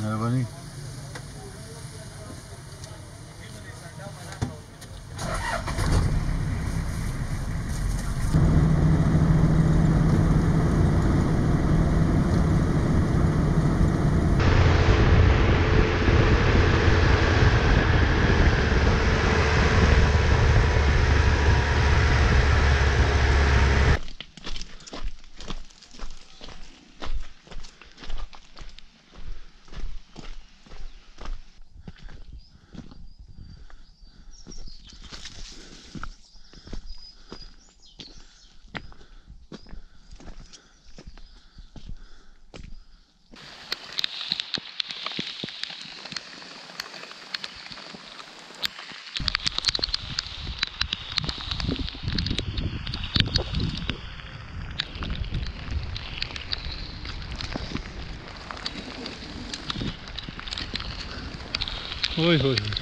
Merhaba. Ой, ой, ой.